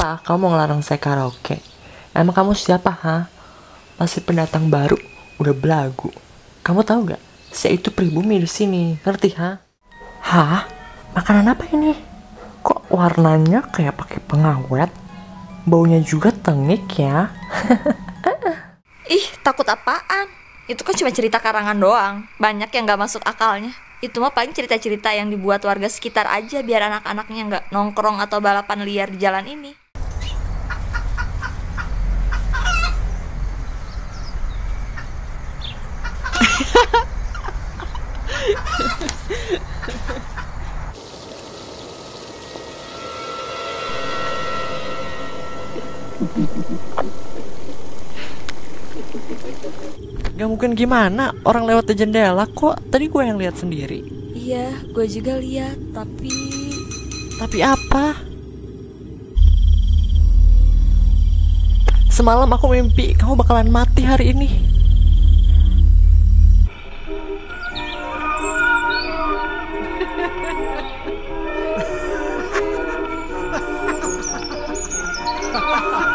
Kenapa kamu mau ngelarang saya karaoke? Emang kamu siapa, ha? Masih pendatang baru, udah belagu. Kamu tahu gak? Saya itu pribumi di sini, ngerti, ha? Hah? Makanan apa ini? Kok warnanya kayak pakai pengawet? Baunya juga tengik ya? Ih, takut apaan? Itu kan cuma cerita karangan doang. Banyak yang gak masuk akalnya. Itu mah paling cerita-cerita yang dibuat warga sekitar aja biar anak-anaknya nggak nongkrong atau balapan liar di jalan ini. Gak mungkin gimana, orang lewat di jendela kok tadi gue yang lihat sendiri. Iya, gue juga lihat, tapi Tapi apa? Semalam aku mimpi kamu bakalan mati hari ini. Ha ha ha!